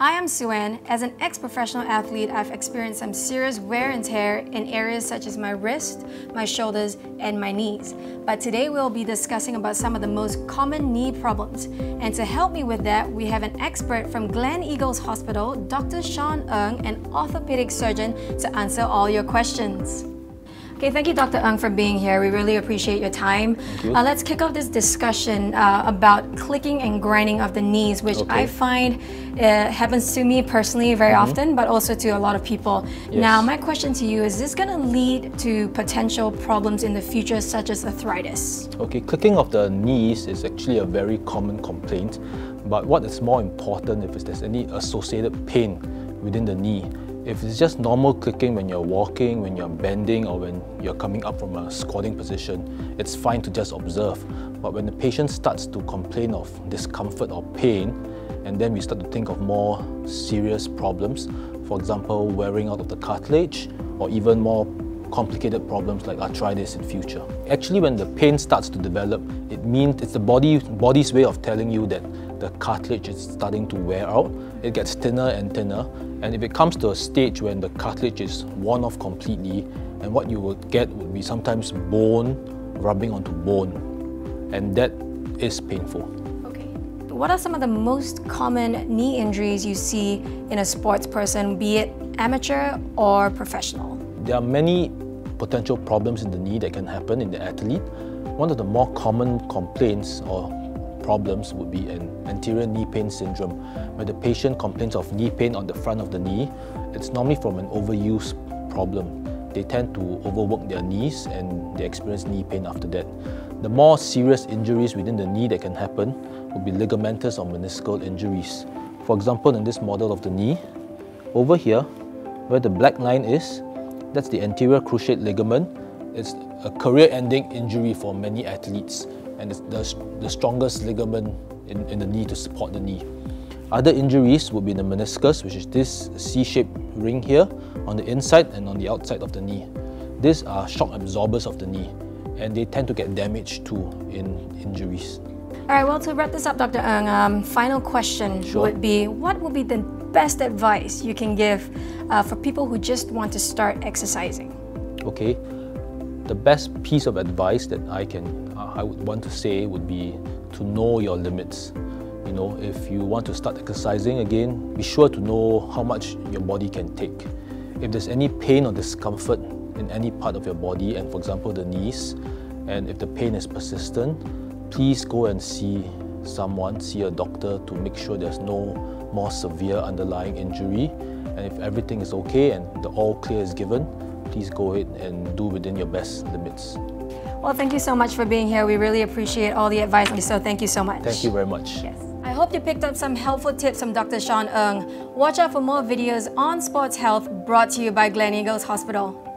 Hi, I'm Suan. As an ex-professional athlete, I've experienced some serious wear and tear in areas such as my wrist, my shoulders, and my knees. But today we'll be discussing about some of the most common knee problems. And to help me with that, we have an expert from Gleneagles Hospital, Dr. Sean Ng, an orthopedic surgeon, to answer all your questions. Okay, thank you, Dr. Ng, for being here. We really appreciate your time. You. Uh, let's kick off this discussion uh, about clicking and grinding of the knees, which okay. I find uh, happens to me personally very mm -hmm. often, but also to a lot of people. Yes. Now, my question to you is this going to lead to potential problems in the future, such as arthritis? Okay, clicking of the knees is actually a very common complaint, but what is more important if there's any associated pain within the knee if it's just normal clicking when you're walking, when you're bending, or when you're coming up from a squatting position, it's fine to just observe. But when the patient starts to complain of discomfort or pain, and then we start to think of more serious problems, for example, wearing out of the cartilage, or even more complicated problems like arthritis in future. Actually, when the pain starts to develop, it means it's the body, body's way of telling you that the cartilage is starting to wear out. It gets thinner and thinner, and if it comes to a stage when the cartilage is worn off completely, and what you would get would be sometimes bone rubbing onto bone, and that is painful. Okay. What are some of the most common knee injuries you see in a sports person, be it amateur or professional? There are many potential problems in the knee that can happen in the athlete. One of the more common complaints or problems would be an anterior knee pain syndrome, where the patient complains of knee pain on the front of the knee. It's normally from an overuse problem. They tend to overwork their knees and they experience knee pain after that. The more serious injuries within the knee that can happen would be ligamentous or meniscal injuries. For example, in this model of the knee, over here, where the black line is, that's the anterior cruciate ligament. It's a career-ending injury for many athletes and it's the, the strongest ligament in, in the knee to support the knee. Other injuries would be the meniscus, which is this C-shaped ring here on the inside and on the outside of the knee. These are shock absorbers of the knee and they tend to get damaged too in injuries. All right, well, to wrap this up, Dr. Ng, um, final question sure. would be what would be the best advice you can give uh, for people who just want to start exercising? Okay, the best piece of advice that I can I would want to say would be to know your limits. You know, if you want to start exercising again, be sure to know how much your body can take. If there's any pain or discomfort in any part of your body, and for example the knees, and if the pain is persistent, please go and see someone, see a doctor to make sure there's no more severe underlying injury. And if everything is okay and the all clear is given, please go ahead and do within your best limits. Well, thank you so much for being here. We really appreciate all the advice, so thank you so much. Thank you very much. Yes. I hope you picked up some helpful tips from Dr. Sean Ng. Watch out for more videos on sports health brought to you by Gleneagles Hospital.